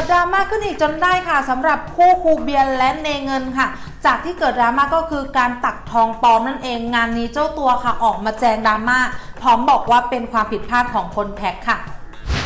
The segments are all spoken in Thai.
ดดราม่าขึ้นอีกจนได้ค่ะสำหรับคู่ครูเบียร์และเนเงินค่ะ จากที่เกิดดราม่าก็คือการตักทองปลอมนั่นเอง งานนี้เจ้าตัวค่ะออกมาแจงดราม่าพร้อมบอกว่าเป็นความผิดพลาดของคนแพ็คค่ะ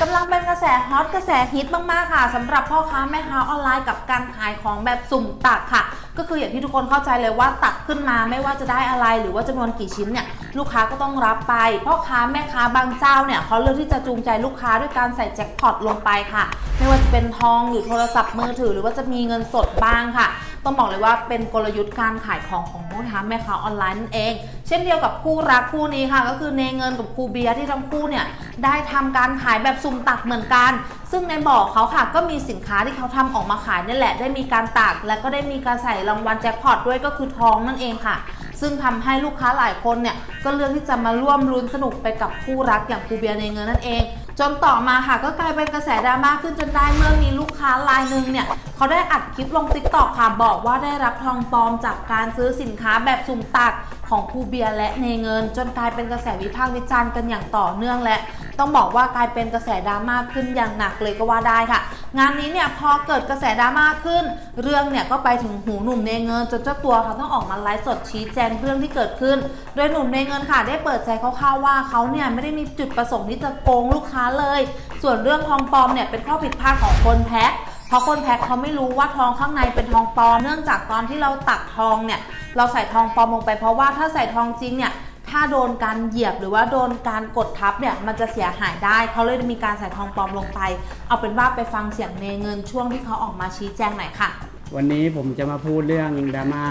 กำลังเป็นกระแสฮอตกระแสฮิตมาก ๆ ค่ะสำหรับพ่อค้าแม่ค้าออนไลน์กับการขายของแบบสุ่มตักค่ะ ก็คืออย่างที่ทุกคนเข้าใจเลยว่าตักขึ้นมาไม่ว่าจะได้อะไรหรือว่าจำนวนกี่ชิ้นเนี่ยลูกค้าก็ต้องรับไปพ่อค้าแม่ค้าบางเจ้าเนี่ยเขาเลือกที่จะจูงใจลูกค้าด้วยการใส่แจ็คพอตลงไปค่ะ ไม่ว่าจะเป็นทองหรือโทรศัพท์มือถือ หรือว่าจะมีเงินสดบ้างค่ะ ต้องบอกเลยว่าเป็นกลยุทธ์การขายของของพ่อค้าแม่ค้าออนไลน์นั่นเอง เช่นเดียวกับคู่รักคู่นี้ค่ะ ก็คือเนเงินกับครูเบียร์ที่ทั้งคู่เนี่ย ได้ทำการขายแบบสุ่มตักเหมือนกัน ซึ่งในบอกเขาค่ะก็มีสินค้าที่เขาทำออกมาขายนี่แหละ ได้มีการตัก และก็ได้มีการใส่รางวัลแจ็คพอตด้วยก็คือทองนั่นเองค่ะ ซึ่งทำให้ลูกค้าหลายคนเนี่ยก็เลือกที่จะมาร่วมรุ้นสนุกไปกับคู่รักอย่างครูเบียในเงินนั่นเองจนต่อมาค่ะก็กลายเป็นกระแสดราม่าขึ้นจนได้เมื่อมีลูกค้ารายหนึ่งเนี่ยเขาได้อัดคลิปลง TikTok ค่ะบอกว่าได้รับทองปลอมจากการซื้อสินค้าแบบสุ่มตักของครูเบียและเนเงิน จนกลายเป็นกระแสวิพากษ์วิจารณ์กันอย่างต่อเนื่องและ ต้องบอกว่ากลายเป็นกระแสดราม่าขึ้นอย่างหนักเลยก็ว่าได้ค่ะ งานนี้เนี่ยพอเกิดกระแสดราม่าขึ้น เรื่องเนี่ยก็ไปถึงหูหนุ่มเนเงินจนเจ้าตัวเขาต้องออกมาไลฟ์สดชี้แจงเรื่องที่เกิดขึ้น โดยหนุ่มเนเงินค่ะ ได้เปิดใจคร่าวๆว่าเขาเนี่ยไม่ได้มีจุดประสงค์ที่จะโกงลูกค้าเลย ส่วนเรื่องทองปลอมเนี่ยเป็นข้อผิดพลาดของคนแพ็คเพราะคนแพ็คเขาไม่รู้ว่าทองข้างในเป็นทองปลอมเนื่องจากตอนที่เราตักทองเนี่ยเราใส่ทองปลอมลงไปเพราะว่าถ้าใส่ทองจริงเนี่ย ถ้าโดนการเหยียบหรือว่าโดนการกดทับเนี่ยมันจะเสียหายได้เขาเลยมีการใส่ทองปลอมลงไป เอาเป็นว่าไปฟังเสียงเนเงินช่วงที่เขาออกมาชี้แจงหน่อยค่ะ วันนี้ผมจะมาพูดเรื่องดราม่า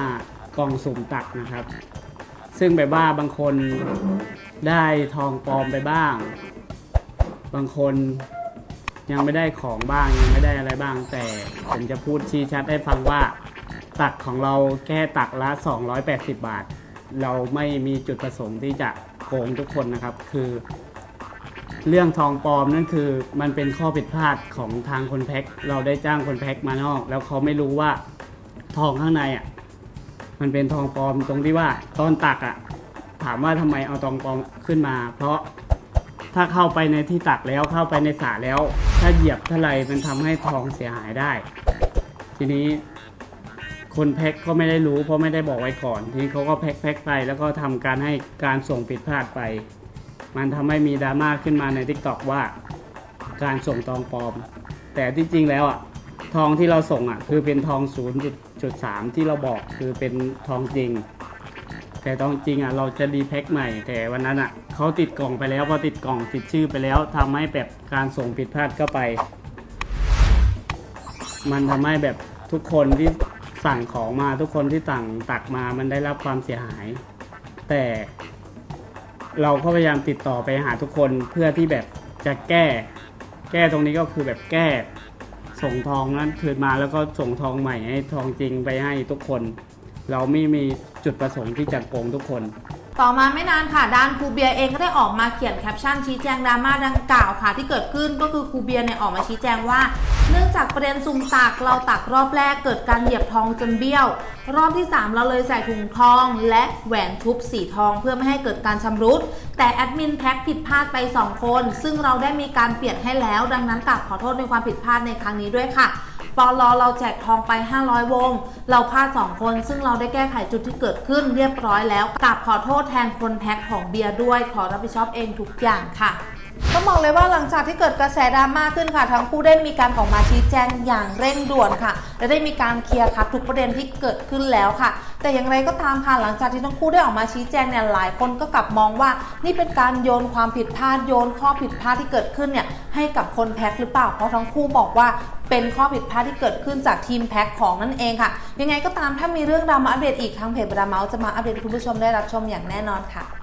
กล่องสุ่มตักนะครับ ซึ่งแบบว่าบางคนได้ทองปลอมไปบ้าง บางคนยังไม่ได้ของบ้างยังไม่ได้อะไรบ้าง แต่ผมจะพูดชี้ชัดให้ฟังว่า ตักของเราแค่ตักละ 280 บาท เราไม่มีจุดประสงค์ที่จะโกงทุกคนนะครับ คือ เรื่องทองปลอมนั่นคือ มันเป็นข้อผิดพลาดของทางคนแพ็คเราได้จ้างคนแพ็คมานอก แล้วเขาไม่รู้ว่าทองข้างในอะมันเป็นทองปลอมตรงที่ว่าตอนตักอะถามว่าทำไมเอาทองปลอมขึ้นมา เพราะถ้าเข้าไปในที่ตักแล้วเข้าไปในสระแล้ว ถ้าเหยียบเท่าไรมันทำให้ทองเสียหายได้ ทีนี้ คนแพ็คก็ไม่ได้รู้เพราะไม่ได้บอกไว้ก่อน ทีนี้เขาก็แพ็คแพ็คไป แล้วก็ทำการให้การส่งผิดพลาดไป มันทำให้มีดราม่าขึ้นมาใน t ิ k t o k ว่า การส่งทองปลอม แต่ที่จริงแล้วอะทองที่เราส่งอะคือเป็นทอง 0.3 ที่เราบอกคือเป็นทองจริง แต่ทองจริงอะเราจะรีแพ็คใหม่ แต่วันนั้นอะเขาติดกล่องไปแล้วพอติดกล่องติดชื่อไปแล้วทำให้แบบการส่งผิดพลาดเข้าไป มันทำให้แบบทุกคนที่ สั่งของมาทุกคนที่สั่งตักมามันได้รับความเสียหาย แต่ เราก็พยายามติดต่อไปหาทุกคนเพื่อที่แบบจะแก้ แก้ตรงนี้ก็คือแบบแก้ ส่งทองนั้นคืนมาแล้วก็ส่งทองใหม่ให้ทองจริงไปให้ทุกคน เราไม่มีจุดประสงค์ที่จะโกงทุกคนต่อมาไม่นานค่ะด้านครูเบียเองก็ได้ออกมาเขียนแคปชั่นชี้แจงดราม่าดังกล่าวค่ะที่เกิดขึ้นก็คือครูเบียเนี่ยออกมาชี้แจงว่า เนื่องจากประเด็นซุ่มตักเราตักรอบแรกเกิดการเหยียบทองจนเบี้ยว รอบที่ 3 เราเลยใส่ถุงทอง และแหวนทุบสีทองเพื่อไม่ให้เกิดการชำรุด แต่แอดมินแพ็กผิดพลาดไป 2 คน ซึ่งเราได้มีการเปลี่ยนให้แล้ว ดังนั้นกลับขอโทษในความผิดพลาดในครั้งนี้ด้วยค่ะปอลอเราแจกทองไป 500 วง เราพลาด 2 คน ซึ่งเราได้แก้ไขจุดที่เกิดขึ้นเรียบร้อยแล้วกราบขอโทษแทนคนแพ็คของเบียร์ด้วย ขอรับผิดชอบเองทุกอย่างค่ะ ต้องบอกเลยว่าหลังจากที่เกิดกระแสดราม่าขึ้นค่ะ ทั้งคู่ได้มีการออกมาชี้แจงอย่างเร่งด่วนค่ะ และได้มีการเคลียร์คับทุกประเด็นที่เกิดขึ้นแล้วค่ะ แต่อย่างไรก็ตามค่ะหลังจากที่ทั้งคู่ได้ออกมาชี้แจงเนี่ยหลายคนก็กลับมองว่า นี่เป็นการโยนความผิดพลาดโยนข้อผิดพลาดที่เกิดขึ้นเนี่ยให้กับคนแพ็คหรือเปล่าเพราะทั้งคู่บอกว่าเป็นข้อผิดพลาดที่เกิดขึ้นจากทีมแพ็คของนั่นเองค่ะ ยังไงก็ตามถ้ามีเรื่องราวมาอัปเดตอีกทางเพจบราเมาจะมาอัปเดตคุณผู้ชมได้รับชมอย่างแน่นอนค่ะ